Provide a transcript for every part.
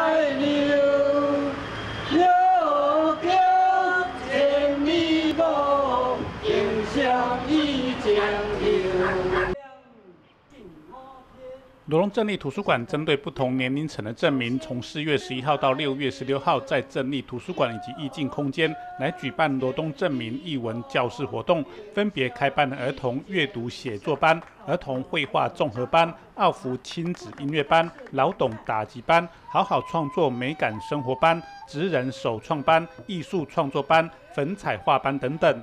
爱你。罗东镇立图书馆针对不同年龄层的证明，从四月十一号到六月十六号，在镇立图书馆以及意境空间来举办罗东证明译文教室活动，分别开办了儿童阅读写作班、儿童绘画综合班、奥福亲子音乐班、老董打击班、好好创作美感生活班、职人首创班、艺术创作班、粉彩画班等等。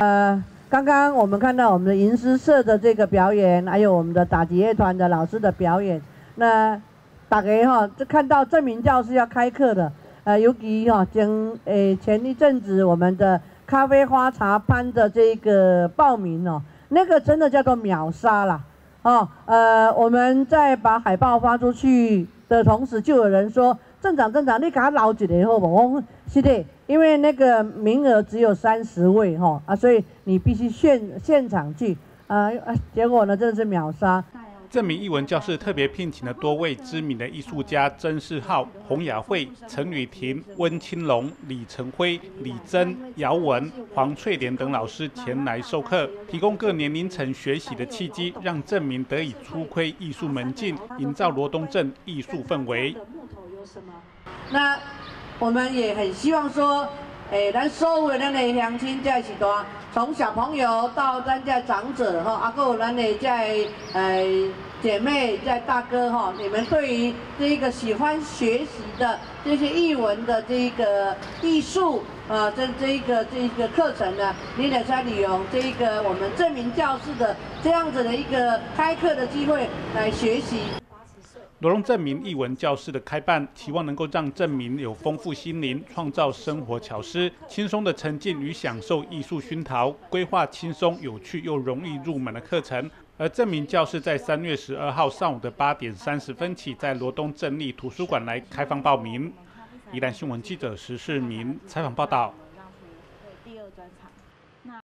呃，刚刚我们看到我们的吟诗社的这个表演，还有我们的打击乐团的老师的表演。那大家哈，就看到证明教室要开课的，呃，尤其哈，前诶前一阵子我们的咖啡花茶班的这个报名哦，那个真的叫做秒杀啦。哦，呃，我们在把海报发出去的同时，就有人说。镇长，镇长，你给他捞几个好不？我是的，因为那个名额只有三十位哈啊，所以你必须现现场去啊啊，结果呢真的是秒杀。证明艺文教室特别聘请了多位知名的艺术家曾世浩、洪雅慧、陈雨婷、温青龙、李成辉、李珍、姚文、黄翠莲等老师前来授课，提供各年龄层学习的契机，让证明得以出窥艺术门径，营造罗东镇艺术氛围。什么那我们也很希望说，诶，咱所有咱的乡亲在是多，从小朋友到咱家长者哈，阿哥咱的在诶姐妹在大哥哈，你们对于这个喜欢学习的这些译文的这一个艺术啊，这这一个这一个课程呢，你得在利用这一个我们证明教室的这样子的一个开课的机会来学习。罗龙证明艺文教室的开办，期望能够让证明有丰富心灵，创造生活巧思，轻松的沉浸与享受艺术熏陶，规划轻松有趣又容易入门的课程。而证明教室在三月十二号上午的八点三十分起，在罗东镇立图书馆来开放报名。宜兰新闻记者石世明采访报道。